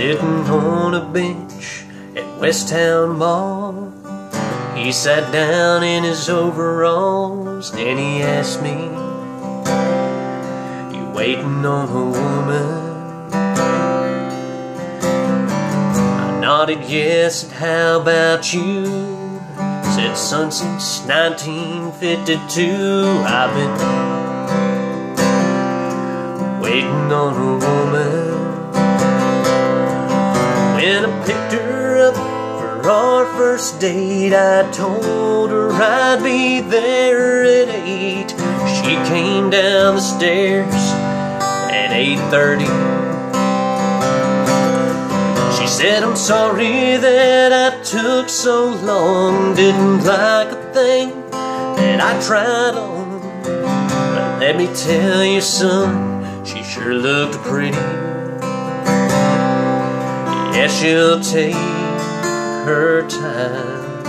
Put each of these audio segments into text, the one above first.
Sitting on a bench at West Town Mall He sat down in his overalls and he asked me You waiting on a woman? I nodded yes, and how about you? Said son, since 1952 I've been waiting on a woman picked her up for our first date, I told her I'd be there at 8. She came down the stairs at 8.30. She said, I'm sorry that I took so long. Didn't like a thing that I tried on. But let me tell you, son, she sure looked pretty. Yeah, she'll take her time.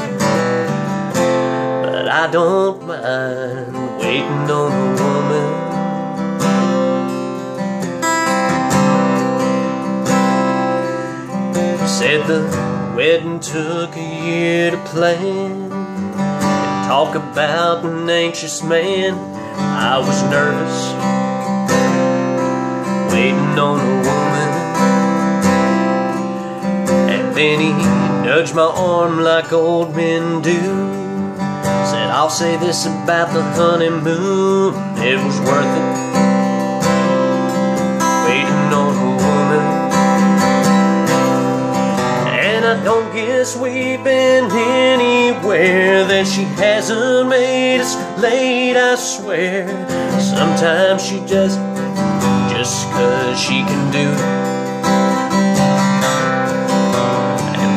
But I don't mind waiting on a woman. Said the wedding took a year to plan. And talk about an anxious man. I was nervous Waiting on a woman and he nudged my arm like old men do. Said, I'll say this about the honeymoon, it was worth it. Waiting on a woman. And I don't guess we've been anywhere that she hasn't made us late, I swear. Sometimes she just, just cause she can do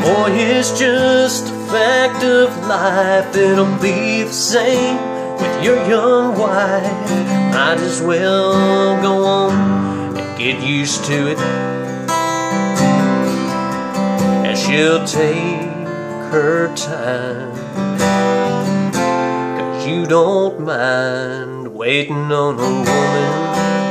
Boy, it's just a fact of life. It'll be the same with your young wife. Might as well go on and get used to it. And she'll take her time. Cause you don't mind waiting on a woman.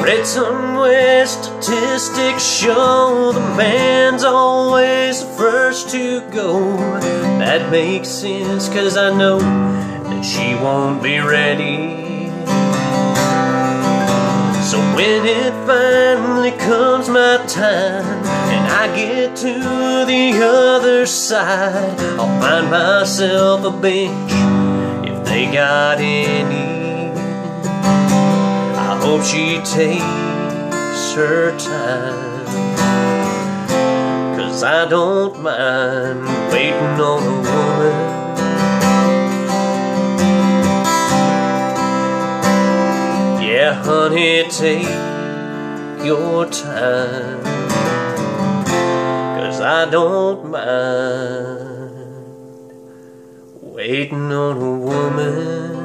Read somewhere statistics show the man's always the first to go. That makes sense, cause I know that she won't be ready. So when it finally comes my time and I get to the other side, I'll find myself a bench if they got any hope she takes her time. Cause I don't mind waiting on a woman. Yeah, honey, take your time. Cause I don't mind waiting on a woman